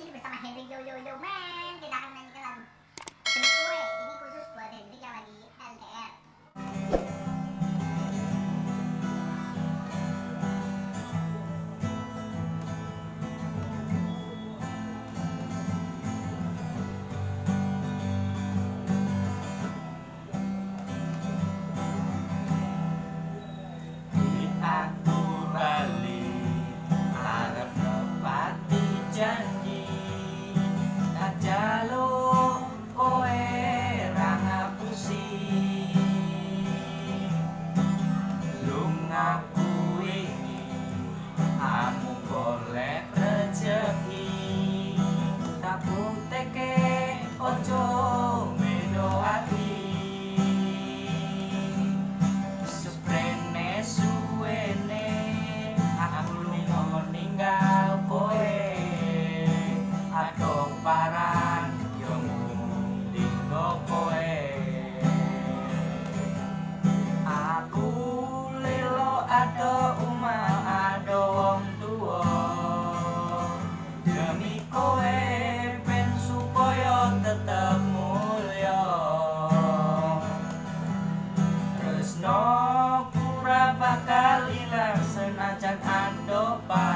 T with all my handy yo yo yo man. Lungaku bye.